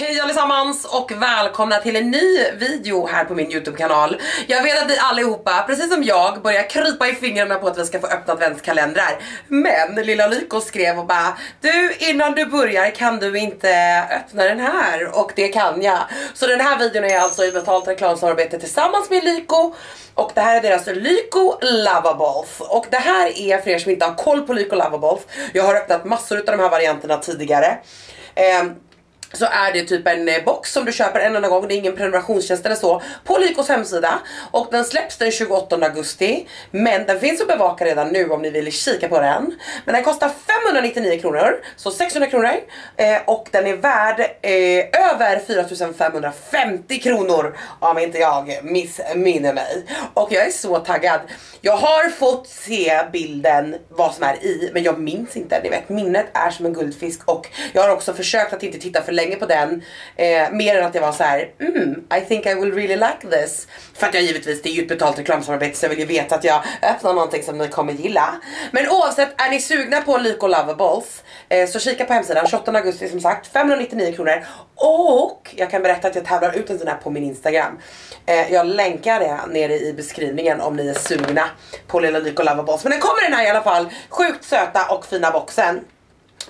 Hej allesammans och välkomna till en ny video här på min Youtube-kanal. Jag vet att ni allihopa, precis som jag, börjar krypa i fingrarna på att vi ska få öppna adventskalendrar. Men lilla Lyko skrev och bara Du, innan du börjar kan du inte öppna den här? Och det kan jag. Så den här videon är alltså i betalt reklamsamarbete tillsammans med Lyko. Och det här är deras Lyko Lavaballs. Och det här är för er som inte har koll på Lyko Lavaballs. Jag har öppnat massor av de här varianterna tidigare. Eh, så är det typ en eh, box som du köper en enda gång, det är ingen prenumerationstjänst eller så, på Lykos hemsida. Och den släpps den 28 augusti, men den finns att bevaka redan nu om ni vill kika på den. Men den kostar 599 kronor, så 600 kronor. Eh, och den är värd eh, över 4550 kronor om inte jag missminner mig. Och jag är så taggad. Jag har fått se bilden, vad som är i, men jag minns inte. Ni vet, minnet är som en guldfisk och jag har också försökt att inte titta för länge på den. Eh, mer än att jag var så här, mm, I think I will really like this. För att jag givetvis, det är ju ett betalt reklamsamarbete så jag vill ju veta att jag öppnar någonting som ni kommer gilla. Men oavsett, är ni sugna på Lyko Lovables eh, så kika på hemsidan 28 augusti som sagt, 599 kronor. Och jag kan berätta att jag tävlar ut en sån här på min Instagram. Eh, jag länkar det nere i beskrivningen om ni är sugna på lilla Lyko Lovables. Men den kommer den här i alla fall, sjukt söta och fina boxen.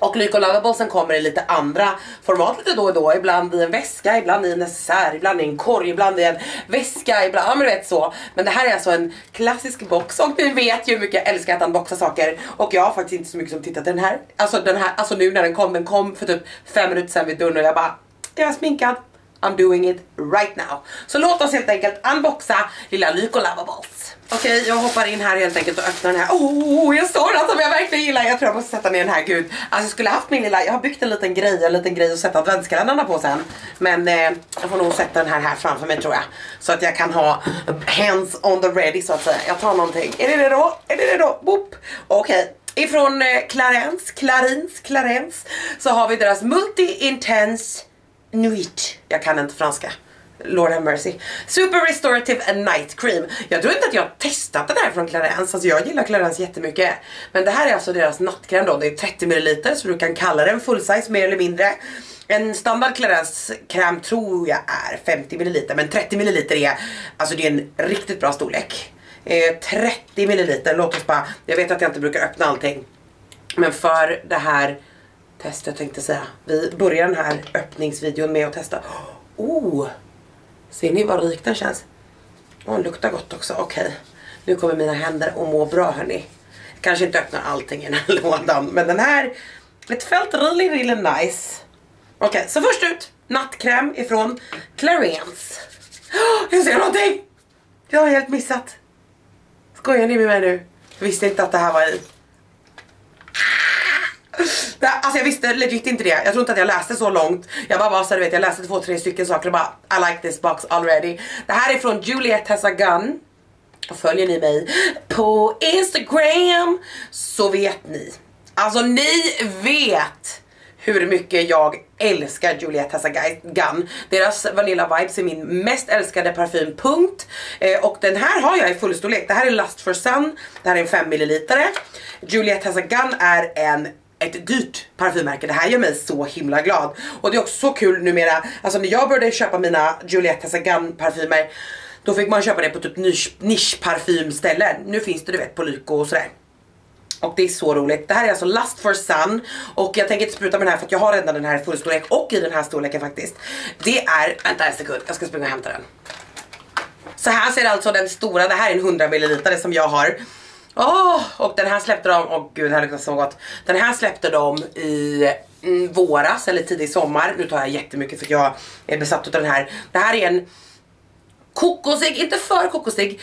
Och Lyko Lovablesen kommer i lite andra format lite då och då. Ibland i en väska, ibland i en necessär, ibland i en korg, ibland i en väska, ibland, ja men du vet så. Men det här är alltså en klassisk box och ni vet ju hur mycket jag älskar att unboxa saker. Och jag har faktiskt inte så mycket som tittat den här. Alltså den här, alltså nu när den kom, den kom för typ fem minuter sedan vid dörren och jag bara, jag är sminkad. I'm doing it right now. Så låt oss helt enkelt unboxa lilla Lyko-lovables. Okej, okay, jag hoppar in här helt enkelt och öppnar den här. Oh, jag står alltså, den som jag verkligen gillar. Jag tror jag måste sätta ner den här. Gud, alltså jag skulle haft min lilla, jag har byggt en liten grej, en liten grej att sätta adventskalendrarna på sen. Men eh, jag får nog sätta den här här framför mig tror jag. Så att jag kan ha hands on the ready så att säga. Jag tar någonting. Är det det då? Är det det då? Boop. Okej. Okay. Ifrån eh, Clarence, Clarins, Clarence så har vi deras Multi-Intense Nuit. Jag kan inte franska. Lord have mercy. Super Restorative Night Cream. Jag tror inte att jag har testat den här från Clarence. Alltså jag gillar Clarence jättemycket. Men det här är alltså deras nattkräm då. Det är 30 ml så du kan kalla den full size mer eller mindre. En standard Clarence kräm tror jag är 50 ml men 30 ml är alltså det är en riktigt bra storlek. Eh, 30 ml, låt oss bara, jag vet att jag inte brukar öppna allting. Men för det här testet tänkte jag säga. Vi börjar den här öppningsvideon med att testa. Oh! Ser ni vad rik den känns? Och den luktar gott också, okej. Okay. Nu kommer mina händer att må bra hörni. Jag kanske inte öppnar allting i den här lådan, men den här, it felt really really nice. Okej, okay, så först ut, nattkräm ifrån Clarence. Oh, jag ser någonting! Jag har helt missat. Skojar ni med mig nu? Jag visste inte att det här var i. Alltså jag visste legit inte det. Jag tror inte att jag läste så långt. Jag bara var så du vet, jag läste två, tre stycken saker och bara I like this box already. Det här är från Juliet Tessa gun. Och följer ni mig på Instagram så vet ni. Alltså ni vet hur mycket jag älskar Juliet Tessa gun. Deras Vanilla Vibes är min mest älskade parfym, punkt. Eh, och den här har jag i fullstorlek. Det här är Lust for Sun, det här är en 5 ml. Juliet Tessa gun är en ett dyrt parfymmärke. Det här gör mig så himla glad. Och det är också så kul numera, alltså när jag började köpa mina Juliette Hassagan parfymer då fick man köpa det på typ nisch, nischparfymställen. Nu finns det du vet på Lyko och sådär. Och det är så roligt. Det här är alltså Lust for Sun och jag tänker inte spruta med den här för att jag har redan den här i fullstorlek och i den här storleken faktiskt. Det är, vänta en sekund, jag ska springa och hämta den. Så här ser alltså den stora, det här är en 100 ml som jag har. Oh, och den här släppte de, åh oh, gud det här luktar så gott. Den här släppte de i mm, våras eller tidig sommar. Nu tar jag jättemycket för jag är besatt av den här. Det här är en kokosig, inte för kokosig,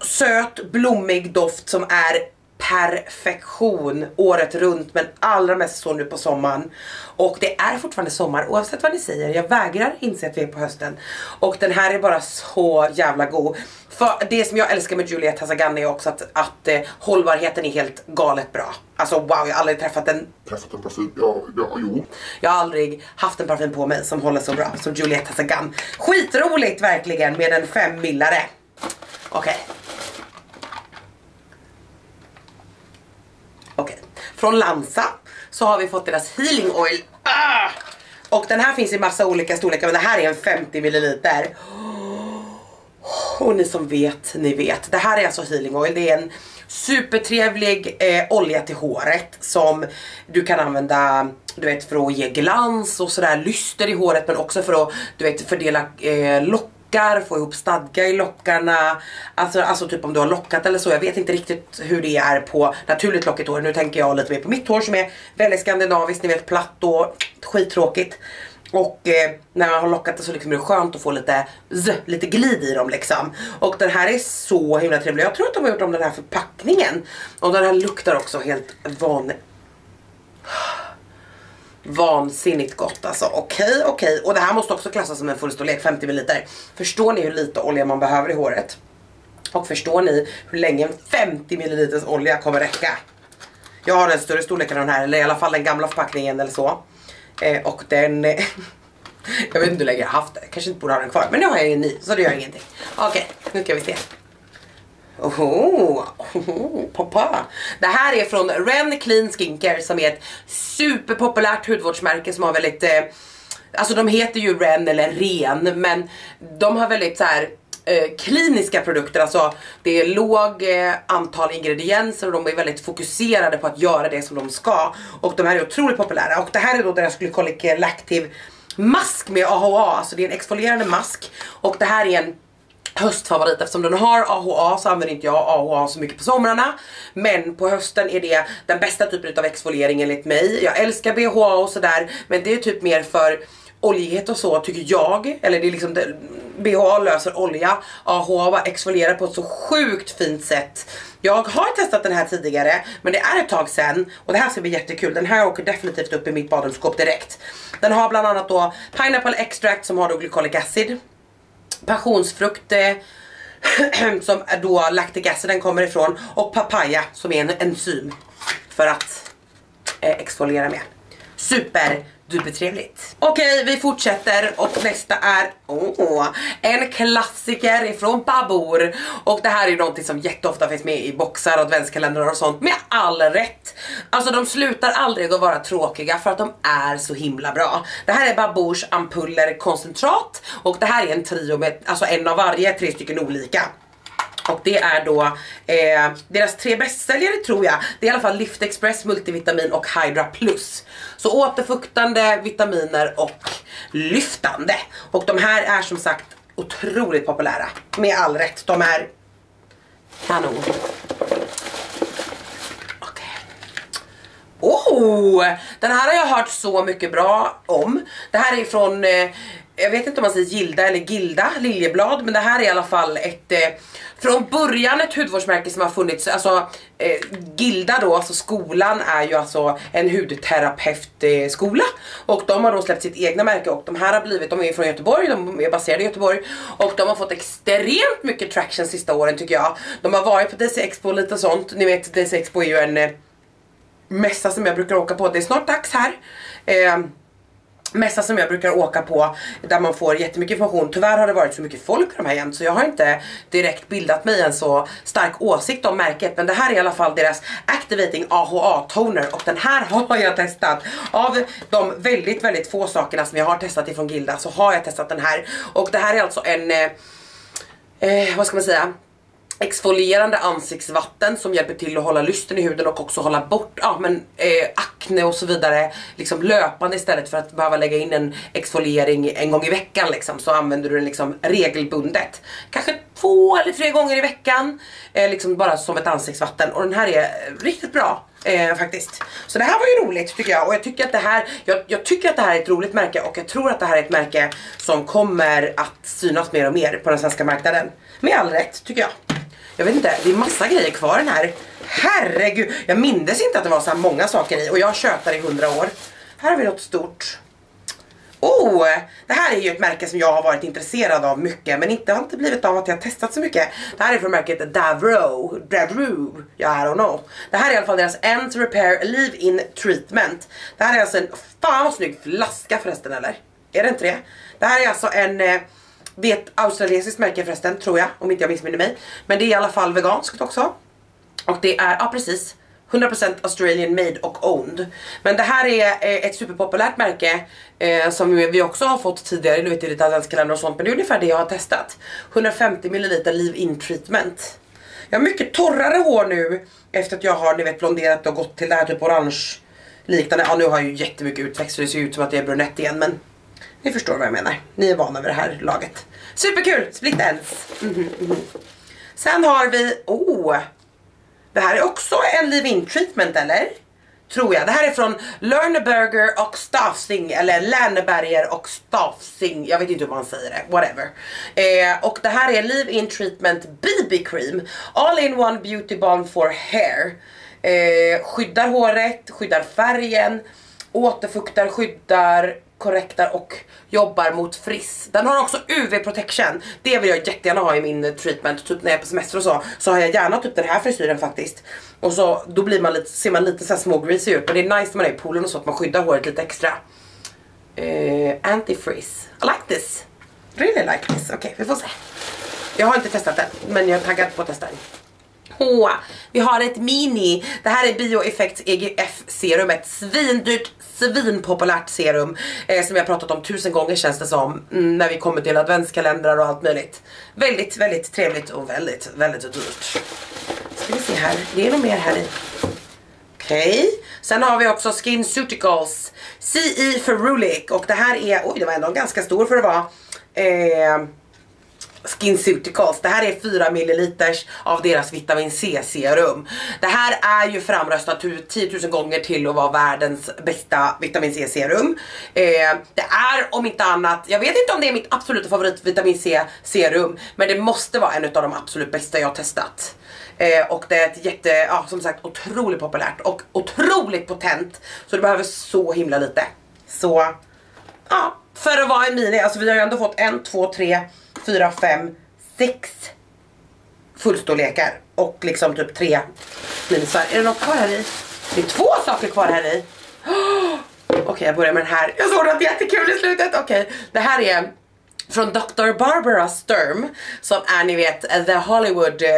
söt blommig doft som är perfektion året runt men allra mest så nu på sommaren. Och det är fortfarande sommar oavsett vad ni säger. Jag vägrar inse att vi är på hösten. Och den här är bara så jävla god. För det som jag älskar med Juliette Hazagan är också att, att eh, hållbarheten är helt galet bra. Alltså wow, jag har aldrig träffat en... Träffat en parfym? Ja, ja, jo. Jag har aldrig haft en parfym på mig som håller så bra som Juliette Hazagan. Skitroligt verkligen med en fem millare. Okej. Okay. Okej. Okay. Från Lanza så har vi fått deras healing oil. Ah! Och den här finns i massa olika storlekar men det här är en 50 milliliter. Och ni som vet, ni vet. Det här är alltså healing oil. Det är en supertrevlig eh, olja till håret som du kan använda du vet för att ge glans och sådär lyster i håret men också för att du vet fördela eh, lockar, få ihop stadga i lockarna. Alltså, alltså typ om du har lockat eller så. Jag vet inte riktigt hur det är på naturligt lockigt hår. Nu tänker jag lite mer på mitt hår som är väldigt skandinaviskt, ni vet platt och skittråkigt. Och eh, när man har lockat det så liksom är det skönt att få lite, z, lite glid i dem liksom. Och den här är så himla trevlig. Jag tror att de har gjort om den här förpackningen. Och den här luktar också helt van... Vansinnigt gott alltså. Okej, okay, okej. Okay. Och det här måste också klassas som en fullstorlek, 50 ml. Förstår ni hur lite olja man behöver i håret? Och förstår ni hur länge en 50 ml olja kommer räcka? Jag har den större storleken av den här, eller i alla fall den gamla förpackningen eller så. Eh, och den... jag vet inte hur länge jag har haft den. Kanske inte borde ha den kvar. Men nu har jag en ny så det gör ingenting. Okej, okay, nu ska vi se. Oh, oh, pappa. Det här är från Ren Clean Skincare som är ett superpopulärt hudvårdsmärke som har väldigt... Eh, alltså de heter ju Ren eller Ren men de har väldigt så här eh, kliniska produkter, alltså det är låg eh, antal ingredienser och de är väldigt fokuserade på att göra det som de ska. Och de här är otroligt populära och det här är då deras Glycolic Lactive mask med AHA, alltså det är en exfolierande mask och det här är en höstfavorit eftersom den har AHA så använder inte jag AHA så mycket på somrarna men på hösten är det den bästa typen av exfoliering enligt mig. Jag älskar BHA och sådär men det är typ mer för oljighet och så tycker jag, eller det är liksom det, BHA löser olja, AHA bara exfolierar på ett så sjukt fint sätt. Jag har testat den här tidigare men det är ett tag sedan och det här ska bli jättekul. Den här åker definitivt upp i mitt badrumsskåp direkt. Den har bland annat då pineapple extract som har då glycolic acid, passionsfrukt eh, som då lactic aciden kommer ifrån och papaya som är en enzym för att eh, exfoliera med. Super Dupertrevligt. Okej, vi fortsätter och nästa är oh, en klassiker ifrån Babor. Och det här är någonting som jätteofta finns med i boxar, adventskalendrar och sånt med all rätt. Alltså de slutar aldrig att vara tråkiga för att de är så himla bra. Det här är Babors ampuller koncentrat och det här är en trio med alltså en av varje, tre stycken olika. Och det är då eh, deras tre bästsäljare tror jag. Det är i alla fall Lift Express multivitamin och Hydra Plus. Så återfuktande, vitaminer och lyftande. Och de här är som sagt otroligt populära. Med all rätt. De är kanon. Oh, den här har jag hört så mycket bra om. Det här är från, eh, jag vet inte om man säger Gilda eller Gilda, Liljeblad, men det här är i alla fall ett eh, från början ett hudvårdsmärke som har funnits, alltså eh, Gilda då, alltså skolan är ju alltså en hudterapeutskola. Och de har då släppt sitt egna märke och de här har blivit, de är från Göteborg, de är baserade i Göteborg. Och de har fått extremt mycket traction sista åren tycker jag. De har varit på DC Expo och lite sånt, ni vet DC Expo är ju en eh, mässa som jag brukar åka på, det är snart dags här. Eh, mässa som jag brukar åka på där man får jättemycket information. Tyvärr har det varit så mycket folk på de här jämt så jag har inte direkt bildat mig en så stark åsikt om märket men det här är i alla fall deras Activating AHA Toner och den här har jag testat. Av de väldigt väldigt få sakerna som jag har testat ifrån Gilda så har jag testat den här och det här är alltså en eh, eh vad ska man säga exfolierande ansiktsvatten som hjälper till att hålla lysten i huden och också hålla bort ja, men, eh, akne och så vidare liksom löpande istället för att behöva lägga in en exfoliering en gång i veckan liksom, så använder du den liksom regelbundet. Kanske två eller tre gånger i veckan eh, liksom bara som ett ansiktsvatten och den här är riktigt bra. Eh, faktiskt. Så det här var ju roligt tycker jag och jag tycker att det här jag, jag, tycker att det här är ett roligt märke och jag tror att det här är ett märke som kommer att synas mer och mer på den svenska marknaden. Med all rätt tycker jag. Jag vet inte, det är massa grejer kvar den här. Herregud, jag mindes inte att det var så här många saker i och jag tjötar i hundra år. Här har vi något stort. Oh, det här är ju ett märke som jag har varit intresserad av mycket men inte har inte blivit av att jag har testat så mycket. Det här är från märket Davro, Davro, ja I don't know. Det här är i alla fall deras End Repair Leave-In Treatment. Det här är alltså en, fan vad snygg flaska förresten eller? Är det inte det? Det här är alltså en eh, det är ett australiensiskt märke förresten, tror jag, om inte jag missminner mig. Men det är i alla fall veganskt också. Och det är, ja precis, 100% Australian made och owned. Men det här är eh, ett superpopulärt märke eh, som vi också har fått tidigare, du vet i lite adventskalender och sånt men det är ungefär det jag har testat. 150 ml leave-in treatment. Jag har mycket torrare hår nu efter att jag har ni vet blonderat och gått till det här typ orange liknande. Ja nu har jag ju jättemycket utväxt så det ser ut som att jag är brunett igen men ni förstår vad jag menar. Ni är vana vid det här laget. Superkul! Split ends. Mm -hmm, mm -hmm. Sen har vi, oh! Det här är också en leave-in treatment eller? Tror jag. Det här är från Lerneberger och Stafsing eller Lerneberger och Stafsing. Jag vet inte hur man säger det. Whatever. Eh, och det här är leave-in treatment BB cream. All in one beauty balm for hair. Eh, skyddar håret, skyddar färgen, återfuktar, skyddar, korrektar och jobbar mot friss. Den har också UV protection. Det vill jag jättegärna ha i min eh, treatment. Typ när jag är på semester och så, så har jag gärna typ den här frisyren faktiskt. Och så då blir man lite, ser man lite så smågreasy ut. Men det är nice när man är i poolen och så att man skyddar håret lite extra. Eh, uh, Anti-frizz, I like this. Really like this. Okej, okay, vi får se. Jag har inte testat den, men jag är taggad på att testa den på. Vi har ett mini. Det här är Bioeffects EGF serum. Ett svindyrt, svinpopulärt serum. Eh, som jag pratat om tusen gånger känns det som. Mm, när vi kommer till adventskalendrar och allt möjligt. Väldigt, väldigt trevligt och väldigt, väldigt dyrt. Ska vi se här. Det är nog mer här i. Okej. Okay. Sen har vi också SkinCeuticals CE Ferulic. Och det här är, oj det var ändå ganska stor för att vara. Eh, SkinCeuticals. Det här är 4 ml av deras vitamin C serum. Det här är ju framröstat 10 000 gånger till att vara världens bästa vitamin C serum. Eh, det är om inte annat, jag vet inte om det är mitt absoluta favorit vitamin C serum, men det måste vara en av de absolut bästa jag har testat. Eh, och det är ett jätte, ja som sagt otroligt populärt och otroligt potent. Så du behöver så himla lite. Så, ja, för att vara en mini, alltså vi har ju ändå fått en, två, tre fyra, fem, sex fullstorlekar och liksom typ tre minisar. Är det något kvar här i? Det är två saker kvar här i. Okej, okay, jag börjar med den här. Jag såg något jättekul i slutet. Okej, okay. det här är från Dr. Barbara Sturm som är ni vet The Hollywood eh,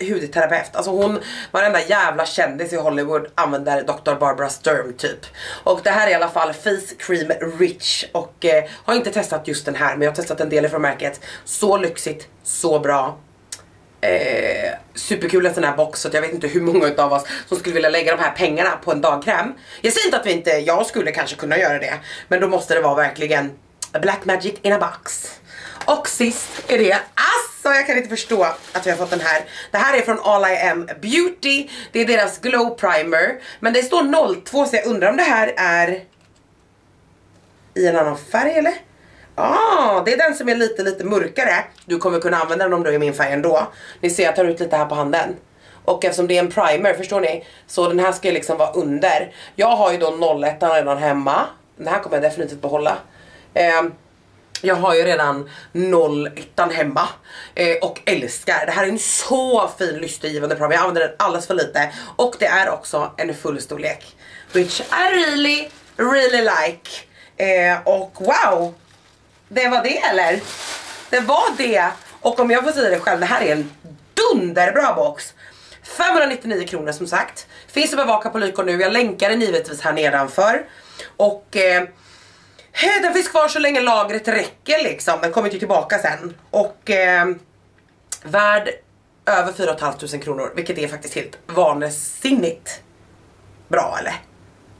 hudterapeut. Alltså hon, varenda jävla kändis i Hollywood använder Dr. Barbara Sturm typ. Och det här är i alla fall Face Cream Rich och eh, har inte testat just den här men jag har testat en del från märket. Så lyxigt, så bra. Eh, superkul en sån här box så jag vet inte hur många av oss som skulle vilja lägga de här pengarna på en dagkräm. Jag säger inte att vi inte, jag skulle kanske kunna göra det men då måste det vara verkligen Black Magic in a box. Och sist är det så jag kan inte förstå att vi har fått den här. Det här är från All I Am Beauty. Det är deras Glow Primer. Men det står 02 så jag undrar om det här är i en annan färg eller? Ah, det är den som är lite lite mörkare. Du kommer kunna använda den om du är min färg ändå. Ni ser jag tar ut lite här på handen. Och eftersom det är en primer, förstår ni? Så den här ska ju liksom vara under. Jag har ju då 01 redan hemma. Den här kommer jag definitivt behålla. Eh, jag har ju redan 01 hemma eh, och älskar. Det här är en så fin lystergivande prom. Jag använder den alldeles för lite. Och det är också en full storlek. Which I really, really like. Eh, och wow! Det var det eller? Det var det. Och om jag får säga det själv, det här är en dunderbra box. 599 kronor som sagt. Finns att bevaka på Lyko nu. Jag länkar den givetvis här nedanför. Och... Eh, den finns kvar så länge lagret räcker liksom. Den kommer inte tillbaka sen. Och eh, värd över 4 500 kronor. Vilket är faktiskt helt vansinnigt bra eller?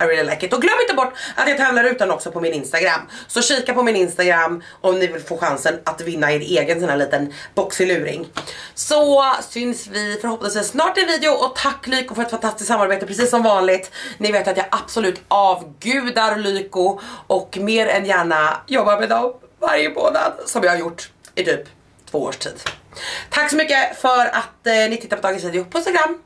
I really like it. Och glöm inte bort att jag tävlar ut den också på min Instagram. Så kika på min Instagram om ni vill få chansen att vinna er egen sån här liten boxiluring. Så syns vi förhoppningsvis snart i en video och tack Lyko för ett fantastiskt samarbete precis som vanligt. Ni vet att jag absolut avgudar Lyko och mer än gärna jobbar med dem varje månad som jag har gjort i typ två års tid. Tack så mycket för att eh, ni tittar på dagens video. Puss och kram!